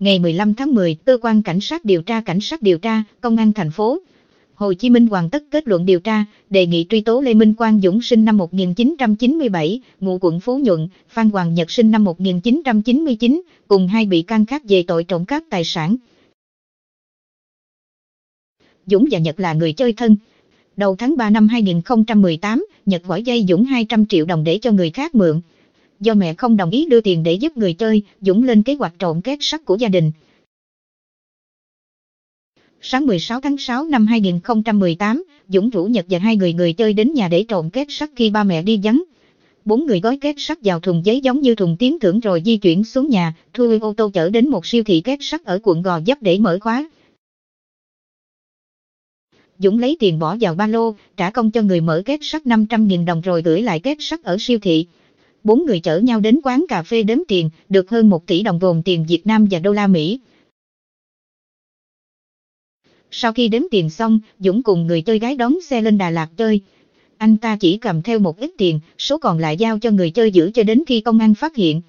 Ngày 15 tháng 10, cơ quan cảnh sát điều tra cảnh sát điều tra, công an thành phố Hồ Chí Minh hoàn tất kết luận điều tra, đề nghị truy tố Lê Minh Quang Dũng sinh năm 1997, ngụ quận Phú Nhuận, Phan Hoàng Nhật sinh năm 1999, cùng hai bị can khác về tội trộm cắp tài sản. Dũng và Nhật là người chơi thân. Đầu tháng 3 năm 2018, Nhật hỏi dây Dũng 200 triệu đồng để cho người khác mượn. Do mẹ không đồng ý đưa tiền để giúp người chơi, Dũng lên kế hoạch trộm két sắt của gia đình. Sáng 16 tháng 6 năm 2018, Dũng rủ Nhật và hai người người chơi đến nhà để trộm két sắt khi ba mẹ đi vắng. Bốn người gói két sắt vào thùng giấy giống như thùng tiến thưởng rồi di chuyển xuống nhà, thuê ô tô chở đến một siêu thị két sắt ở quận Gò Vấp để mở khóa. Dũng lấy tiền bỏ vào ba lô, trả công cho người mở két sắt 500.000 đồng rồi gửi lại két sắt ở siêu thị. Bốn người chở nhau đến quán cà phê đếm tiền, được hơn 1 tỷ đồng gồm tiền Việt Nam và đô la Mỹ. Sau khi đếm tiền xong, Dũng cùng người chơi gái đón xe lên Đà Lạt chơi. Anh ta chỉ cầm theo một ít tiền, số còn lại giao cho người chơi giữ cho đến khi công an phát hiện.